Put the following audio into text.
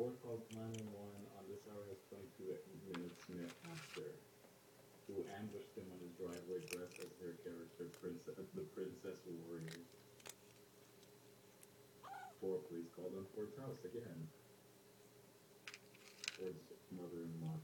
Ford called 911 on uh, this hour has 22 minutes after. Who ambushed him on his driveway dressed as her character, Princess, the Princess Warrior. Four police called on Ford's house again. Ford's mother-in-law